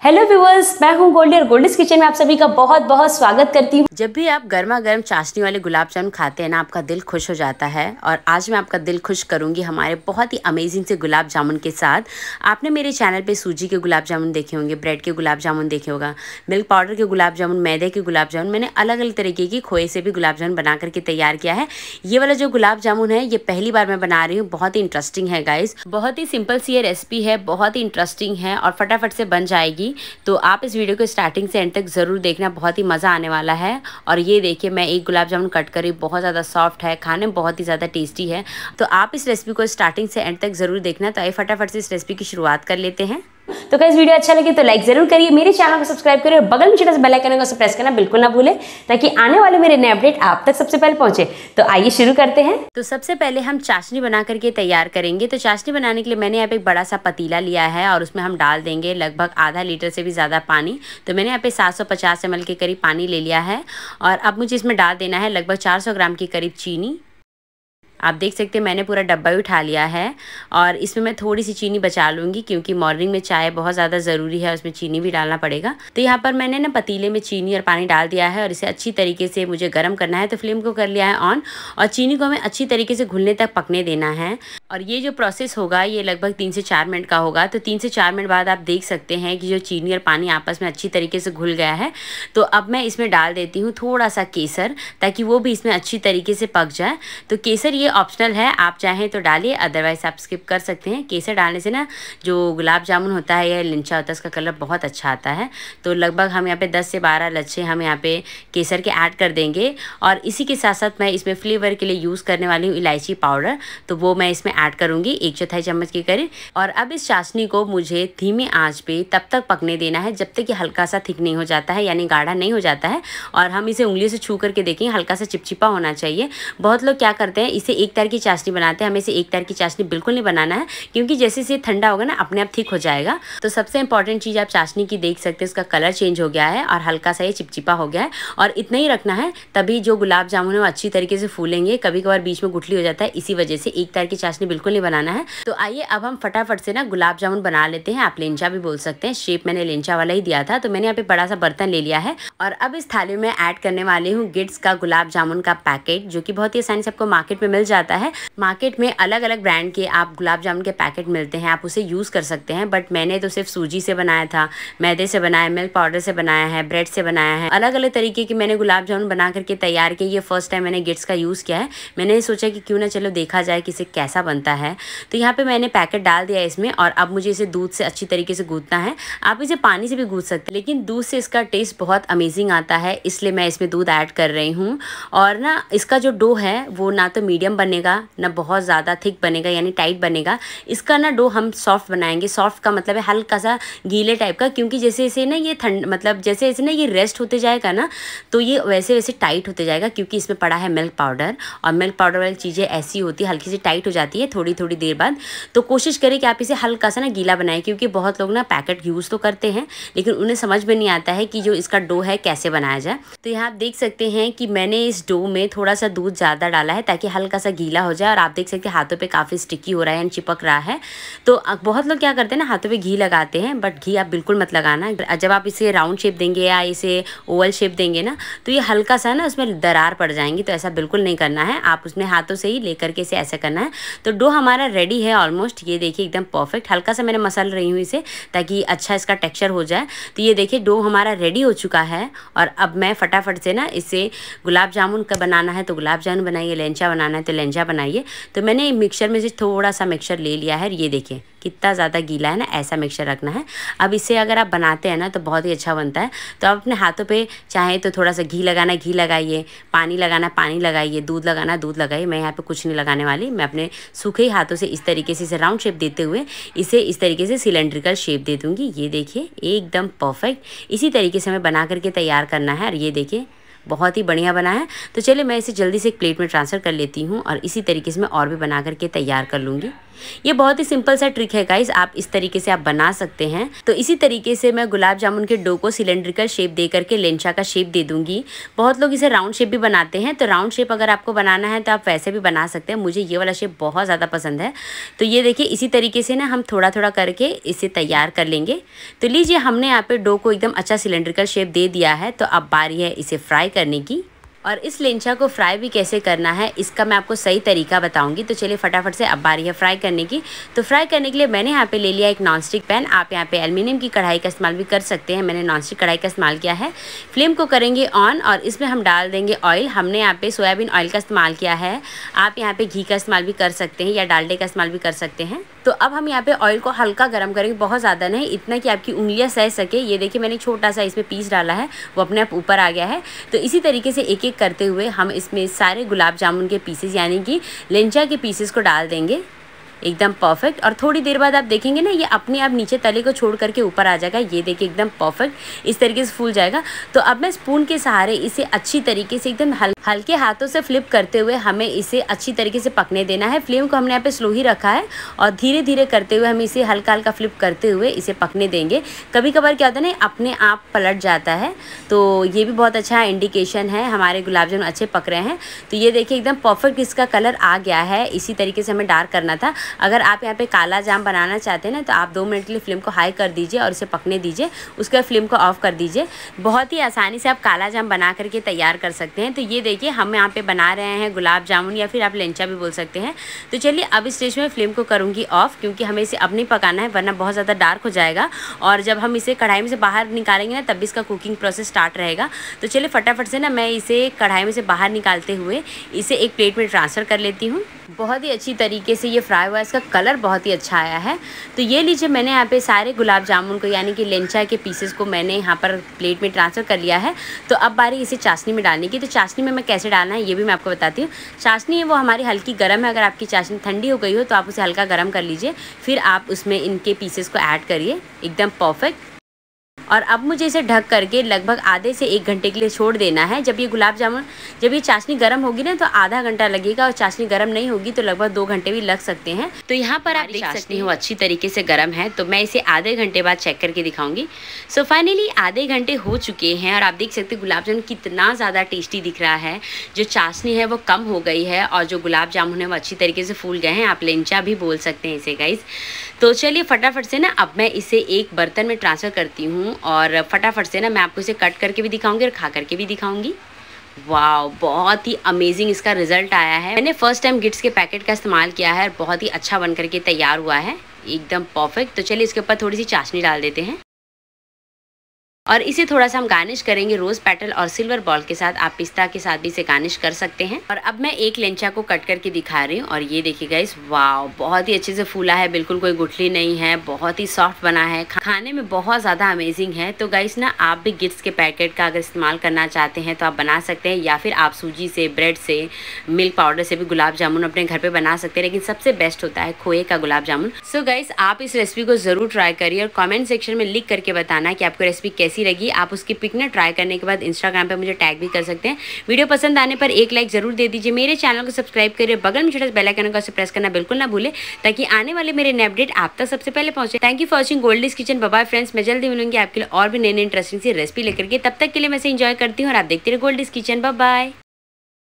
Hello viewers मैं हूँ गोल्डी और गोल्डिस किचन में आप सभी का बहुत बहुत स्वागत करती हूँ। जब भी आप गर्मा गर्म चाशनी वाले गुलाब जामुन खाते हैं ना, आपका दिल खुश हो जाता है। और आज मैं आपका दिल खुश करूँगी हमारे बहुत ही अमेजिंग से गुलाब जामुन के साथ। आपने मेरे चैनल पे सूजी के गुलाब जामुन देखे होंगे ब्रेड के गुलाब जामुन देखे होगा मिल्क पाउडर के गुलाब जामुन, मैदे के गुलाब जामुन। मैंने अलग अलग तरीके की खोए से भी गुलाब जामुन बना करके तैयार किया है। ये वाला जो गुलाब जामुन है, ये पहली बार मैं बना रही हूँ। बहुत ही इंटरेस्टिंग है गाइज़ बहुत ही सिंपल सी ये रेसिपी है, बहुत ही इंटरेस्टिंग है और फटाफट से बन जाएगी। तो आप इस वीडियो को स्टार्टिंग से एंड तक ज़रूर देखना, बहुत ही मज़ा आने वाला है। और ये देखिए, मैं एक गुलाब जामुन कट करी बहुत ज़्यादा सॉफ्ट है, खाने में बहुत ही ज़्यादा टेस्टी है। तो आप इस रेसिपी को स्टार्टिंग से एंड तक ज़रूर देखना। तो आइए फटाफट से इस रेसिपी की शुरुआत कर लेते हैं। तो कैसे वीडियो अच्छा लगे तो लाइक ज़रूर करिए, मेरे चैनल को सब्सक्राइब करिए और बगल में छोटा सा बेल आइकन को प्रेस करना बिल्कुल ना भूले, ताकि आने वाले मेरे नए अपडेट आप तक सबसे पहले पहुँचे। तो आइए शुरू करते हैं। तो सबसे पहले हम चाशनी बना करके तैयार करेंगे। तो चाशनी बनाने के लिए मैंने यहाँ पे एक बड़ा सा पतीला लिया है और उसमें हम डाल देंगे लगभग आधा लीटर से भी ज़्यादा पानी। तो मैंने यहाँ पे 750 ml के करीब पानी ले लिया है और अब मुझे इसमें डाल देना है लगभग 400 ग्राम के करीब चीनी। आप देख सकते हैं, मैंने पूरा डब्बा भी उठा लिया है और इसमें मैं थोड़ी सी चीनी बचा लूँगी क्योंकि मॉर्निंग में चाय बहुत ज़्यादा ज़रूरी है, उसमें चीनी भी डालना पड़ेगा। तो यहाँ पर मैंने ना पतीले में चीनी और पानी डाल दिया है और इसे अच्छी तरीके से मुझे गर्म करना है। तो फ्लेम को कर लिया है ऑन और चीनी को हमें अच्छी तरीके से घुलने तक पकने देना है। और ये जो प्रोसेस होगा, ये लगभग तीन से चार मिनट का होगा। तो तीन से चार मिनट बाद आप देख सकते हैं कि जो चीनी और पानी आपस में अच्छी तरीके से घुल गया है। तो अब मैं इसमें डाल देती हूँ थोड़ा सा केसर, ताकि वो भी इसमें अच्छी तरीके से पक जाए। तो केसर ये ऑप्शनल है, आप चाहें तो डालिए अदरवाइज़ आप स्किप कर सकते हैं। केसर डालने से ना, जो गुलाब जामुन होता है या लिंचा होता है, उसका कलर बहुत अच्छा आता है। तो लगभग हम यहाँ पर दस से 12 लच्छे हम यहाँ पर केसर के ऐड कर देंगे। और इसी के साथ साथ मैं इसमें फ्लेवर के लिए यूज़ करने वाली हूँ इलायची पाउडर तो वो मैं इसमें ऐड करूँगी, एक चौथाई चम्मच के करीब। और अब इस चाशनी को मुझे धीमी आँच पे तब तक पकने देना है, जब तक कि हल्का सा थिक नहीं हो जाता है, यानी गाढ़ा नहीं हो जाता है। और हम इसे उंगली से छू करके देखें हल्का सा चिपचिपा होना चाहिए। बहुत लोग क्या करते हैं, इसे एक तरह की चाशनी बनाते हैं, हमें इसे एक तरह की चाशनी बिल्कुल नहीं बनाना है, क्योंकि जैसे इसे ठंडा होगा ना, अपने आप ठीक हो जाएगा। तो सबसे इंपॉर्टेंट चीज़ आप चाशनी की देख सकते हैं उसका कलर चेंज हो गया है और हल्का सा ये चिपचिपा हो गया है। और इतना ही रखना है, तभी जो गुलाब जामुन है वो अच्छी तरीके से फूलेंगे कभी कभार बीच में गुठली हो जाता है, इसी वजह से एक तरह की चाशनी बिल्कुल नहीं बनाना है। तो आइए अब हम फटाफट से ना गुलाब जामुन बना लेते हैं। आप लेंचा भी बोल सकते हैं। शेप मैंने लेंचा वाला ही दिया था तो मैंने यहाँ पे बड़ा सा बर्तन ले लिया है। और अब इस थाली में ऐड करने वाली हूँ गिट्स का गुलाब जामुन का पैकेट, जो कि बहुत ही आसानी से आपको मार्केट में मिल जाता है। मार्केट में अलग अलग ब्रांड के आप गुलाब जामुन के पैकेट मिलते हैं, आप उसे यूज़ कर सकते हैं। बट मैंने तो सिर्फ़ सूजी से बनाया था, मैदे से बनाया, मिल्क पाउडर से बनाया है, ब्रेड से बनाया है। अलग अलग तरीके की मैंने गुलाब जामुन बना करके तैयार किया ये फ़र्स्ट टाइम मैंने गिट्स का यूज़ किया है। मैंने सोचा कि क्यों ना चलो देखा जाए कि इसे कैसा बनता है। तो यहाँ पर मैंने पैकेट डाल दिया इसमें और अब मुझे इसे दूध से अच्छी तरीके से गूँथना है। आप इसे पानी से भी गूँथ सकते हैं, लेकिन दूध से इसका टेस्ट बहुत अमेजिंग आता है, इसलिए मैं इसमें दूध ऐड कर रही हूँ। और ना, इसका जो डो है, वो ना तो मीडियम बनेगा, ना बहुत ज़्यादा थिक बनेगा, यानी टाइट बनेगा। इसका ना डो हम सॉफ्ट बनाएँगे। सॉफ्ट का मतलब है हल्का सा गीले टाइप का, क्योंकि जैसे जैसे ना ये ठंड मतलब जैसे जैसे ना ये रेस्ट होते जाएगा ना तो ये वैसे वैसे टाइट होते जाएगा, क्योंकि इसमें पड़ा है मिल्क पाउडर और मिल्क पाउडर वाली चीज़ें ऐसी होती है, हल्की सी टाइट हो जाती है थोड़ी थोड़ी देर बाद। तो कोशिश करें कि आप इसे हल्का सा ना गीला बनाएँ, क्योंकि बहुत लोग ना पैकेट यूज़ तो करते हैं, लेकिन उन्हें समझ में नहीं आता है कि जो इसका डो है कैसे बनाया जाए। तो यहाँ आप देख सकते हैं कि मैंने इस डो में थोड़ा सा दूध ज़्यादा डाला है, ताकि हल्का सा गीला हो जाए, और आप देख सकते हैं हाथों पर काफ़ी स्टिकी हो रहा है एंड चिपक रहा है। तो बहुत लोग क्या करते हैं ना, हाथों पे घी लगाते हैं बट घी आप बिल्कुल मत लगाना। जब आप इसे राउंड शेप देंगे या इसे ओवल शेप देंगे ना तो ये हल्का सा ना उसमें दरार पड़ जाएँगी तो ऐसा बिल्कुल नहीं करना है। आप उसमें हाथों से ही लेकर के इसे ऐसा करना है। तो डो हमारा रेडी है ऑलमोस्ट ये देखिए एकदम परफेक्ट हल्का सा मैंने मसल रही हूँ इसे, ताकि अच्छा इसका टेक्स्चर हो जाए। तो ये देखिए, डो हमारा रेडी हो चुका है, और अब मैं फटाफट से ना इसे गुलाब जामुन का बनाना है तो गुलाब जामुन बनाइए, लेंचा बनाना है तो लेंचा बनाइए। तो मैंने मिक्सर में से थोड़ा सा मिक्सर ले लिया है ये देखिए, कितना ज़्यादा गीला है ना, ऐसा मिक्सचर रखना है। अब इसे अगर आप बनाते हैं ना तो बहुत ही अच्छा बनता है। तो आप अपने हाथों पे चाहे तो थोड़ा सा घी लगाना, घी लगाइए, पानी लगाना, पानी लगाइए, दूध लगाना, दूध लगाइए, मैं यहाँ पे कुछ नहीं लगाने वाली, मैं अपने सूखे हाथों से इस तरीके से इसे राउंड शेप देते हुए, इसे इस तरीके से सिलेंड्रिकल शेप दे दूँगी। ये देखिए, एकदम परफेक्ट इसी तरीके से हमें बना करके तैयार करना है और ये देखिए, बहुत ही बढ़िया बना है। तो चलिए, मैं इसे जल्दी से एक प्लेट में ट्रांसफ़र कर लेती हूँ और इसी तरीके से मैं और भी बना करके तैयार कर लूँगी। ये बहुत ही सिंपल सा ट्रिक है गाइज़ आप इस तरीके से आप बना सकते हैं। तो इसी तरीके से मैं गुलाब जामुन के डो को सिलेंड्रिकल शेप दे करके लेंचा का शेप दे दूँगी। बहुत लोग इसे राउंड शेप भी बनाते हैं। तो राउंड शेप अगर आपको बनाना है तो आप वैसे भी बना सकते हैं। मुझे ये वाला शेप बहुत ज़्यादा पसंद है। तो ये देखिए, इसी तरीके से ना हम थोड़ा थोड़ा करके इसे तैयार कर लेंगे। तो लीजिए, हमने यहाँ पे डो को एकदम अच्छा सिलेंड्रिकल शेप दे दिया है। तो अब बारी है इसे फ्राई करने की। और इस लेंचा को फ्राई भी कैसे करना है, इसका मैं आपको सही तरीका बताऊँगी। तो चलिए फटाफट से अब बारी है फ्राई करने की। तो फ्राई करने के लिए मैंने यहाँ पे ले लिया एक नॉनस्टिक पैन। आप यहाँ पे एलमिनियम की कढ़ाई का इस्तेमाल भी कर सकते हैं। मैंने नॉनस्टिक कढ़ाई का इस्तेमाल किया है। फ्लेम को करेंगे ऑन और इसमें हम डाल देंगे ऑयल। हमने यहाँ पे सोयाबीन ऑयल का इस्तेमाल किया है। आप यहाँ पे घी का इस्तेमाल भी कर सकते हैं या डालडे का इस्तेमाल भी कर सकते हैं। तो अब हम यहाँ पे ऑयल को हल्का गर्म करेंगे, बहुत ज़्यादा नहीं, इतना कि आपकी उंगलियाँ सह सके। ये देखिए, मैंने छोटा सा इसमें पीस डाला है, वो अपने आप ऊपर आ गया है। तो इसी तरीके से एक एक करते हुए हम इसमें सारे गुलाब जामुन के पीसेस यानी कि लेंचा के पीसेस को डाल देंगे। एकदम परफेक्ट और थोड़ी देर बाद आप देखेंगे ना ये अपने आप नीचे तले को छोड़ करके ऊपर आ जाएगा। ये देखिए एकदम परफेक्ट इस तरीके से फूल जाएगा। तो अब मैं स्पून के सहारे इसे अच्छी तरीके से एकदम हल, हल्के हाथों से फ्लिप करते हुए हमें इसे अच्छी तरीके से पकने देना है। फ्लेम को हमने यहाँ पे स्लो ही रखा है और धीरे धीरे करते हुए हम इसे हल्का हल्का फ्लिप करते हुए इसे पकने देंगे। कभी कभार क्या होता है ना अपने आप पलट जाता है। तो ये भी बहुत अच्छा इंडिकेशन है। हमारे गुलाब जामुन अच्छे पक रहे हैं। तो ये देखिए एकदम परफेक्ट इसका कलर आ गया है। इसी तरीके से हमें डार्क करना था। अगर आप यहाँ पे काला जाम बनाना चाहते हैं ना तो आप दो मिनट के लिए फ्लेम को हाई कर दीजिए और इसे पकने दीजिए। उसके बाद फ्लेम को ऑफ़ कर दीजिए। बहुत ही आसानी से आप काला जाम बना करके तैयार कर सकते हैं। तो ये देखिए, हम यहाँ पे बना रहे हैं गुलाब जामुन या फिर आप लेंचा भी बोल सकते हैं। तो चलिए, अब इस स्टेज में फ्लेम को करूँगी ऑफ़, क्योंकि हमें इसे अब नहीं पकाना है, वरना बहुत ज़्यादा डार्क हो जाएगा। और जब हम इसे कढ़ाई में से बाहर निकालेंगे ना, तब भी इसका कुकिंग प्रोसेस स्टार्ट रहेगा। तो चलिए, फटाफट से ना, मैं इसे कढ़ाई में से बाहर निकालते हुए इसे एक प्लेट में ट्रांसफ़र कर लेती हूँ। बहुत ही अच्छी तरीके से ये फ्राई हुआ इसका कलर बहुत ही अच्छा आया है। तो ये लीजिए, मैंने यहाँ पे सारे गुलाब जामुन को, यानी कि लेंचा के पीसेस को मैंने यहाँ पर प्लेट में ट्रांसफ़र कर लिया है। तो अब बारी इसे चाशनी में डालने की। तो चाशनी में मैं कैसे डालना है, ये भी मैं आपको बताती हूँ। चाशनी है, वो हमारी हल्की गर्म है। अगर आपकी चाशनी ठंडी हो गई हो तो आप उसे हल्का गर्म कर लीजिए। फिर आप उसमें इनके पीसेस को ऐड करिए। एकदम परफेक्ट और अब मुझे इसे ढक करके लगभग आधे से एक घंटे के लिए छोड़ देना है। जब ये गुलाब जामुन जब ये चाशनी गर्म होगी ना तो आधा घंटा लगेगा और चाशनी गर्म नहीं होगी तो लगभग दो घंटे भी लग सकते हैं। तो यहाँ पर आप देख सकते हैं। अच्छी तरीके से गर्म है। तो मैं इसे आधे घंटे बाद चेक करके दिखाऊँगी। सो फाइनली आधे घंटे हो चुके हैं और आप देख सकते हैं गुलाब जामुन कितना ज़्यादा टेस्टी दिख रहा है। जो चाशनी है वो कम हो गई है और जो गुलाब जामुन है वो अच्छी तरीके से फूल गए हैं। आप लेंचा भी बोल सकते हैं इसे गाइज़ तो चलिए फटाफट से ना अब मैं इसे एक बर्तन में ट्रांसफ़र करती हूँ और फटाफट से ना मैं आपको इसे कट करके भी दिखाऊँगी और खा करके भी दिखाऊँगी। वाह बहुत ही अमेजिंग इसका रिज़ल्ट आया है। मैंने फ़र्स्ट टाइम गिट्स के पैकेट का इस्तेमाल किया है और बहुत ही अच्छा बन करके तैयार हुआ है। एकदम परफेक्ट तो चलिए इसके ऊपर थोड़ी सी चाशनी डाल देते हैं। और इसे थोड़ा सा हम गार्निश करेंगे रोज़ पेटल और सिल्वर बॉल के साथ। आप पिस्ता के साथ भी इसे गार्निश कर सकते हैं। और अब मैं एक लेंचा को कट करके दिखा रही हूँ और ये देखिएगा इस वाह बहुत ही अच्छे से फूला है, बिल्कुल कोई गुठली नहीं है, बहुत ही सॉफ्ट बना है। खाने में बहुत ज़्यादा अमेजिंग है। तो गाइस ना, आप भी गिट्स के पैकेट का अगर इस्तेमाल करना चाहते हैं तो आप बना सकते हैं या फिर आप सूजी से ब्रेड से मिल्क पाउडर से भी गुलाब जामुन अपने घर पे बना सकते हैं। लेकिन सबसे बेस्ट होता है खोए का गुलाब जामुन। सो गाइस आप इस रेसिपी को ज़रूर ट्राई करिए और कॉमेंट सेक्शन में लिख करके बताना कि आपको रेसिपी कैसी कैसी लगी आप उसकी पिक ना ट्राई करने के बाद इंस्टाग्राम पर मुझे टैग भी कर सकते हैं। वीडियो पसंद आने पर एक लाइक ज़रूर दे दीजिए। मेरे चैनल को सब्सक्राइब करिए बगल में छोटा बेल आइकन उसे प्रेस करना बिल्कुल ना भूले, ताकि आने वाले मेरे नए अपडेट आप तक सबसे पहले पहुँचे। Thank you for watching Goldi's kitchen bye friends मैं जल्दी मिलूँगी आपके लिए और भी नई नई इंटरेस्टिंग सी रेसिपी लेकर के। तब तक के लिए मैं इंजॉय करती हूँ और आप देखते रहे गोल्डिस किचन बाय